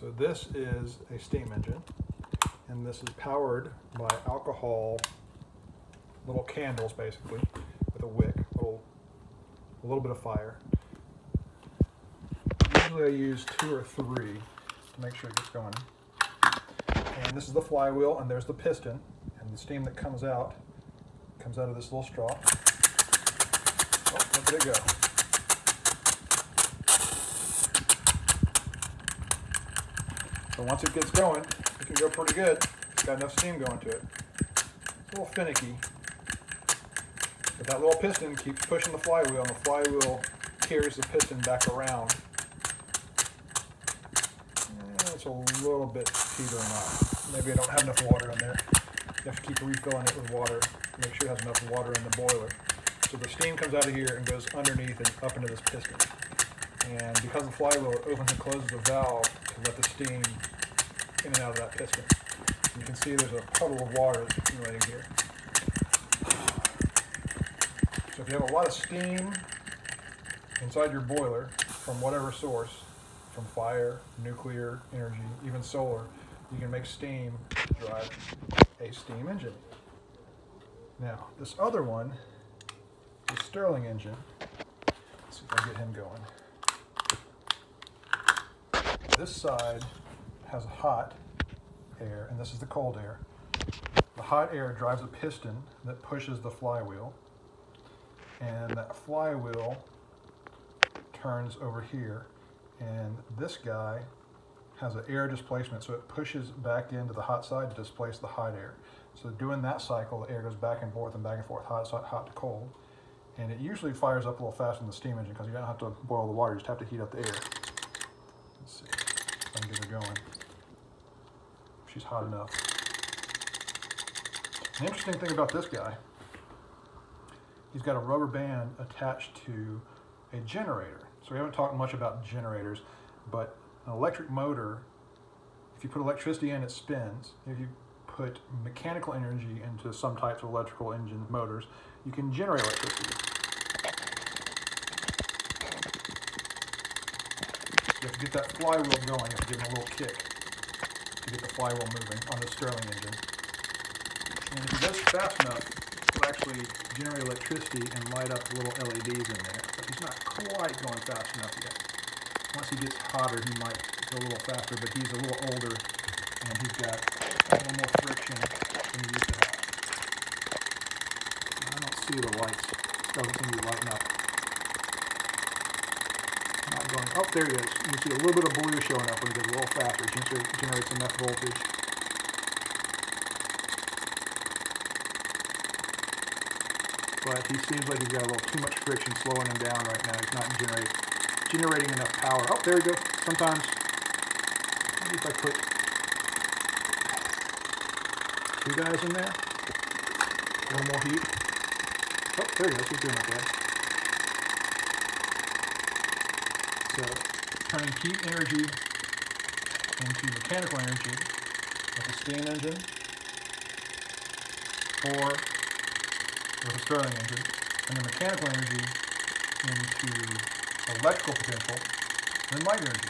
So this is a steam engine, and this is powered by alcohol little candles, basically, with a wick, little, a little bit of fire. Usually I use two or three to make sure it gets going. And this is the flywheel, and there's the piston, and the steam that comes out comes out of this little straw. Oh, look it go. So once it gets going, it can go pretty good. It's got enough steam going to it. It's a little finicky. But that little piston keeps pushing the flywheel, and the flywheel carries the piston back around. And it's a little bit teetering off. Maybe I don't have enough water in there. You have to keep refilling it with water. Make sure it has enough water in the boiler. So the steam comes out of here and goes underneath and up into this piston. And because the flywheel opens and closes the valve to let the steam in and out of that piston. You can see there's a puddle of water that's accumulating here. So if you have a lot of steam inside your boiler from whatever source, from fire, nuclear energy, even solar, you can make steam drive a steam engine. Now, this other one the Stirling engine. Let's see if I get him going. This side has hot air, and this is the cold air. The hot air drives a piston that pushes the flywheel, and that flywheel turns over here, and this guy has an air displacement, so it pushes back into the hot side to displace the hot air. So doing that cycle, the air goes back and forth and back and forth, hot, hot, hot to cold. And it usually fires up a little faster than the steam engine because you don't have to boil the water, you just have to heat up the air. Let's see get her going. She's hot enough. The interesting thing about this guy, he's got a rubber band attached to a generator. So we haven't talked much about generators, but an electric motor, if you put electricity in, it spins. If you put mechanical energy into some types of electrical engine motors, you can generate electricity. You have to get that flywheel going, you have to give it a little kick to get the flywheel moving on the Stirling engine. And if he does fast enough, he'll actually generate electricity and light up the little LEDs in there. But he's not quite going fast enough yet. Once he gets hotter, he might go a little faster, but he's a little older and he's got a little more friction than he used to have. I don't see the lights. It doesn't seem to be lighting up. Going. Oh, there he is. You see a little bit of blue showing up when it goes a little faster. It generates enough voltage. But he seems like he's got a little too much friction slowing him down right now. He's not generate, generating enough power. Oh, there we go. Sometimes, if I put two guys in there, a little more heat. Oh, there he goes. He's doing okay. So turning heat energy into mechanical energy with a steam engine or with a Stirling engine, and then mechanical energy into electrical potential, and light energy.